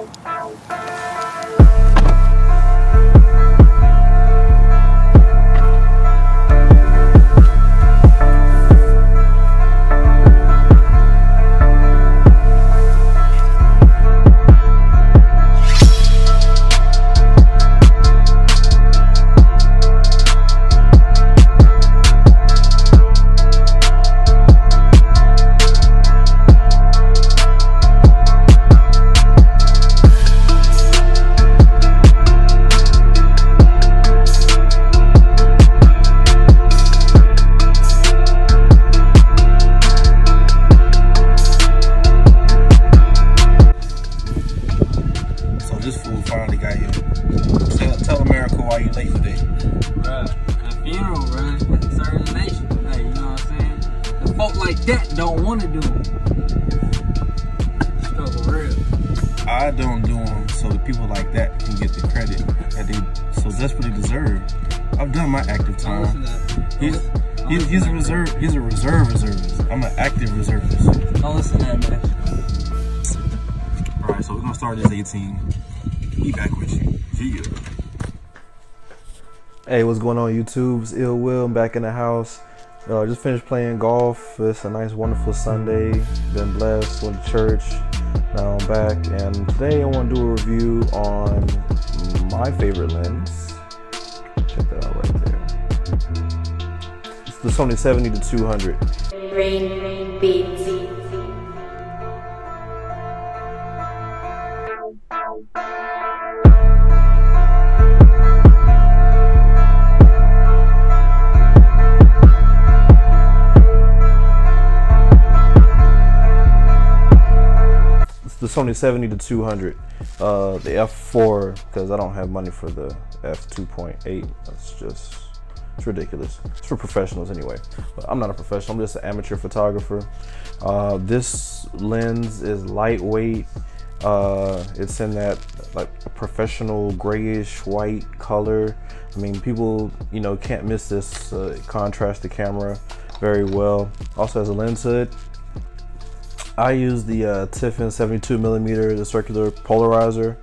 So this fool finally got here. Tell, tell America why you late today. Bruh, a funeral, bruh. Certain nation today, you know what I'm saying? The folk like that don't want to do them. Struggle real. I don't do them so the people like that can get the credit that they so desperately deserve. I've done my active time. that. He's he's, he's a reserve. He's a reserve reservist. I'm an active reservist. Don't listen to that, man. All right, so we're gonna start this 18. Back with you. Hey, what's going on YouTube? It's Ill Will. I'm back in the house. Uh, just finished playing golf. It's a nice, wonderful Sunday. Been blessed. Went to church. Now I'm back, and today I want to do a review on my favorite lens. Check that out right there. It's the Sony 70 to 200. Green beats. Sony 70 to 200. Uh, the f4 because I don't have money for the f2.8. That's just it's ridiculous. It's for professionals anyway. But I'm not a professional. I'm just an amateur photographer. Uh, this lens is lightweight. Uh, it's in that like professional grayish white color. I mean, people you know can't miss this. Uh, it contrasts the camera very well. Also has a lens hood. I use the uh, Tiffen 72 millimeter, the circular polarizer.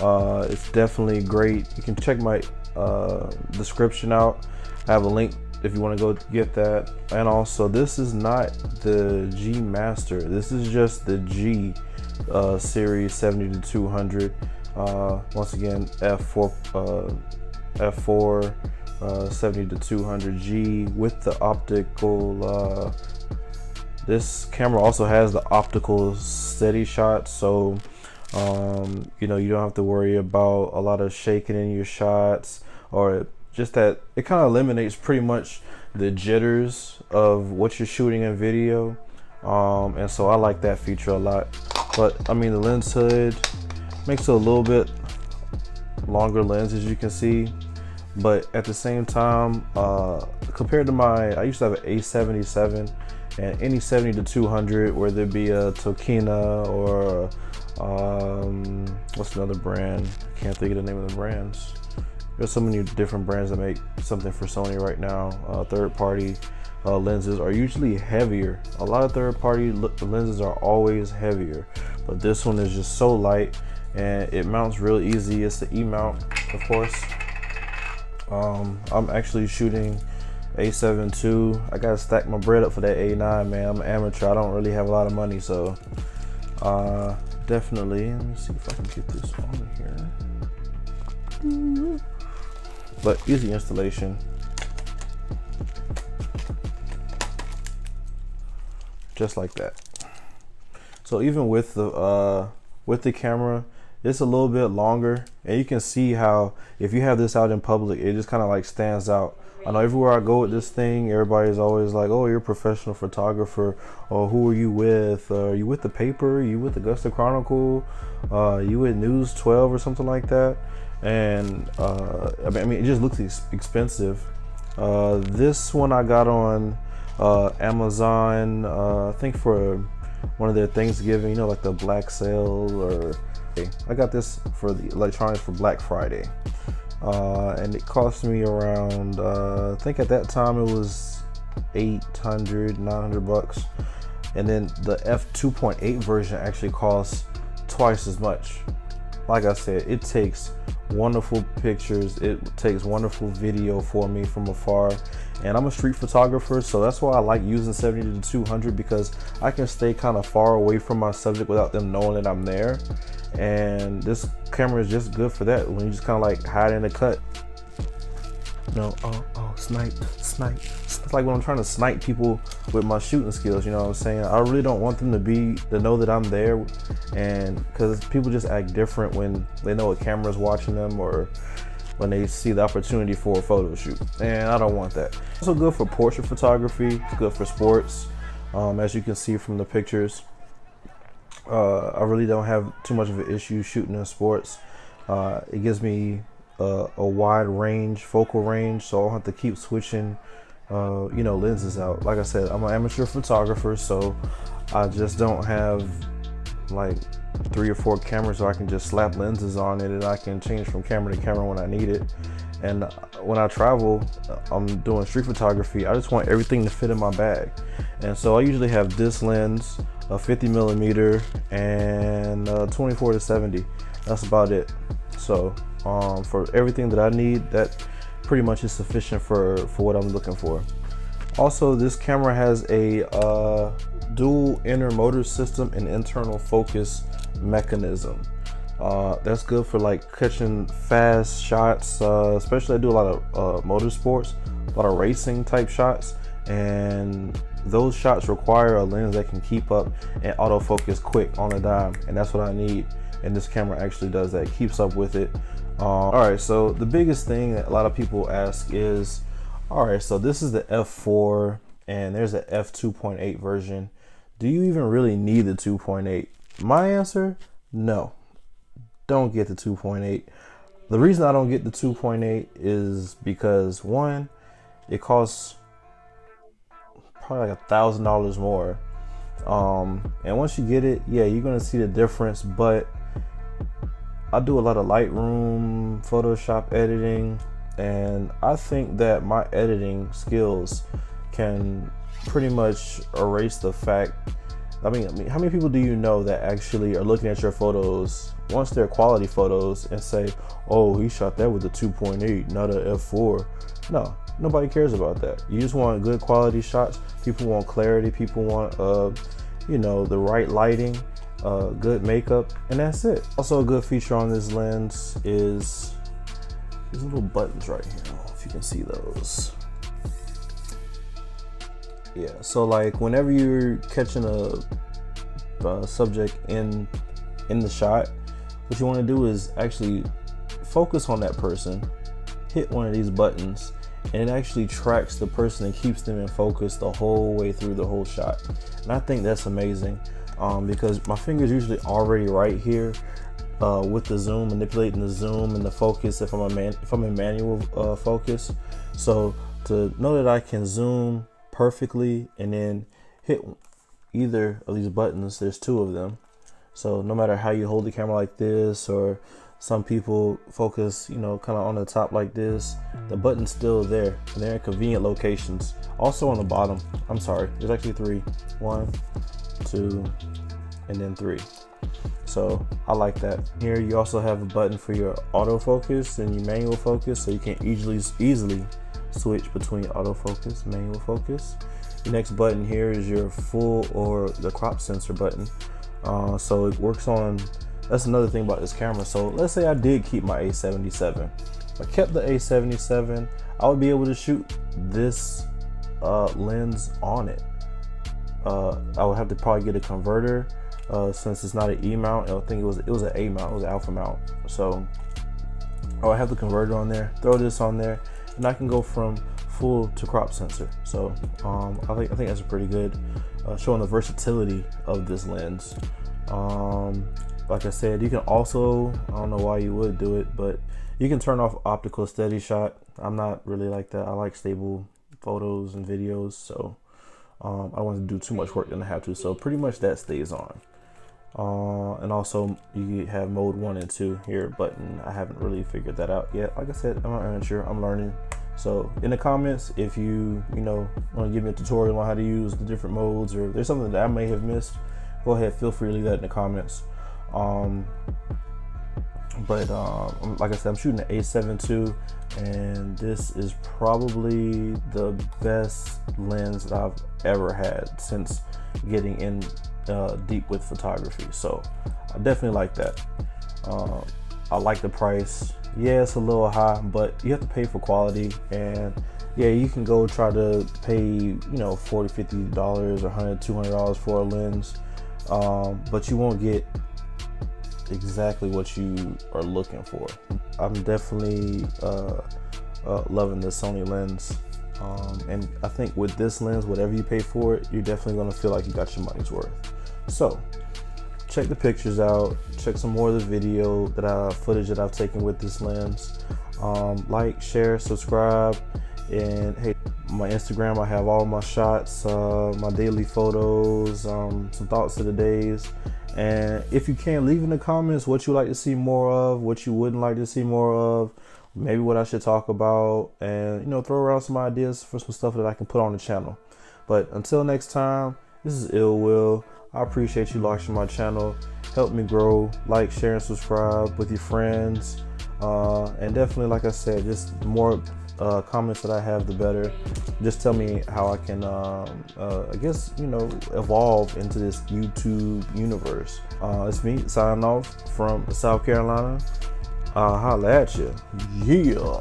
Uh, it's definitely great. You can check my uh, description out. I have a link if you want to go get that. And also, this is not the G Master. This is just the G uh, series 70 to 200. Uh, once again, f4, uh, f4, uh, 70 to 200 G with the optical. This camera also has the optical steady shot, so um, you know you don't have to worry about a lot of shaking in your shots or just that it kind of eliminates pretty much the jitters of what you're shooting in video um, and so I like that feature a lot. But I mean the lens hood makes it a little bit longer lens as you can see but at the same time uh, compared to my I used to have an A77 and any 70 to 200 whether it be a Tokina or um, what's another brand? I can't think of the name of the brands. There's so many different brands that make something for Sony right now. Uh, third party uh, lenses are usually heavier. A lot of third party lenses are always heavier but this one is just so light and it mounts real easy. It's the E mount of course. Um, I'm actually shooting A7 II. I gotta stack my bread up for that A9, man. I'm an amateur. I don't really have a lot of money, so uh, definitely. Let me see if I can get this on here. But easy installation. Just like that. So even with the uh, with the camera, it's a little bit longer and you can see how if you have this out in public it just kind of like stands out i know everywhere i go with this thing everybody's always like oh you're a professional photographer. Or who are you with? Uh, are you with the paper? Are you with augusta chronicle? Uh, you with news 12 or something like that? And uh, I, mean, I mean it just looks ex- expensive. Uh, this one i got on uh, amazon uh, i think for one of their thanksgiving you know like the black sale or I got this for the electronics for Black Friday, uh, and it cost me around. Uh, I think at that time it was 800, 900 bucks, and then the f2.8 version actually costs twice as much. Like I said, it takes wonderful pictures. It takes wonderful video for me from afar. And I'm a street photographer, so that's why I like using 70 to 200 because I can stay kind of far away from my subject without them knowing that I'm there. And this camera is just good for that when you just kind of like hide in the cut. No, oh, oh, snipe, snipe. It's like when I'm trying to snipe people with my shooting skills, you know what I'm saying? I really don't want them to be, to know that I'm there. And because people just act different when they know a camera's watching them or when they see the opportunity for a photo shoot. And I don't want that. Also good for portrait photography, it's good for sports. Um, as you can see from the pictures, uh, I really don't have too much of an issue shooting in sports. Uh, it gives me uh, a wide range, focal range, so I don't have to keep switching, uh, you know, lenses out. Like I said, I'm an amateur photographer, so I just don't have like three or four cameras so I can just slap lenses on it and I can change from camera to camera when I need it. And when I travel, I'm doing street photography. I just want everything to fit in my bag. And so I usually have this lens, a 50 millimeter, and 24 to 70. That's about it. So um, for everything that I need, that pretty much is sufficient for for what I'm looking for. Also, this camera has a uh, dual inner motor system and internal focus mechanism. Uh, that's good for like catching fast shots, uh, especially I do a lot of uh, motorsports, a lot of racing type shots, and those shots require a lens that can keep up and autofocus quick on a dime, and that's what I need. And this camera actually does that, keeps up with it. Uh, all right, so the biggest thing that a lot of people ask is, all right, so this is the f4, and there's a f2.8 version. Do you even really need the 2.8? My answer, no. Don't get the 2.8. The reason I don't get the 2.8 is because one, it costs probably like a thousand dollars more. Um, and once you get it, yeah, you're gonna see the difference. But I do a lot of Lightroom, Photoshop editing, and I think that my editing skills can pretty much erase the fact I mean, I mean, how many people do you know that actually are looking at your photos once they're quality photos and say, "Oh, he shot that with a 2.8, not a f4." No, nobody cares about that. You just want good quality shots. People want clarity. People want, uh, you know, the right lighting, uh, good makeup, and that's it. Also, a good feature on this lens is these little buttons right here. if you can see those. Yeah, so like whenever you're catching a, a subject in in the shot, what you want to do is actually focus on that person, hit one of these buttons, and it actually tracks the person and keeps them in focus the whole way through the whole shot. And I think that's amazing um, because my finger's usually already right here uh, with the zoom, manipulating the zoom and the focus if I'm a man if I'm in manual uh, focus. So to know that I can zoom perfectly and then hit either of these buttons there's two of them. So no matter how you hold the camera like this or some people focus you know kind of on the top like this the button's still there and they're in convenient locations. Also on the bottom i'm sorry there's actually three. One two and then three so i like that here you also have a button for your autofocus and your manual focus so you can easily easily switch between autofocus, manual focus. The next button here is your full or the crop sensor button. Uh, so it works on, that's another thing about this camera. So let's say I did keep my A77. If I kept the A77, I would be able to shoot this uh, lens on it. Uh, I would have to probably get a converter uh, since it's not an E mount. I think it was it was an A mount, it was an alpha mount. So I would have the converter on there, throw this on there, and I can go from full to crop sensor. So um, I think I think that's a pretty good, uh, showing the versatility of this lens. Um, like I said, you can also I don't know why you would do it, but you can turn off optical steady shot. I'm not really like that. I like stable photos and videos, so um, I want to do too much work than I have to. So pretty much that stays on. Uh, and also you have mode one and two here button. I haven't really figured that out yet. Like I said, I'm not sure. I'm learning. So in the comments, if you you know want to give me a tutorial on how to use the different modes, or there's something that I may have missed, go ahead. Feel free to leave that in the comments. Um, but um, like I said, I'm shooting an A7 II, and this is probably the best lens that I've ever had since getting in uh, deep with photography. So I definitely like that. Uh, I like the price. Yeah, it's a little high, but you have to pay for quality. And yeah, you can go try to pay, you know, 40 $50 or $100, $200 for a lens, um, but you won't get exactly what you are looking for. I'm definitely uh, uh, loving the Sony lens. Um, and I think with this lens, whatever you pay for it, you're definitely going to feel like you got your money's worth. So, check the pictures out. Check some more of the video that I footage that I've taken with this lens. Um, like, share, subscribe, and hey, my Instagram. I have all my shots, uh, my daily photos, um, some thoughts of the days. And if you can't, leave in the comments what you like to see more of, what you wouldn't like to see more of, maybe what I should talk about, and you know, throw around some ideas for some stuff that I can put on the channel. But until next time, this is Ill Will. I appreciate you watching my channel. Help me grow. Like, share, and subscribe with your friends. Uh, and definitely, like I said, just more uh, comments that I have, the better. Just tell me how I can, um, uh, I guess, you know, evolve into this YouTube universe. Uh, it's me signing off from South Carolina. Uh, holla at you. Yeah.